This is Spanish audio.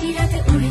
Imagínate un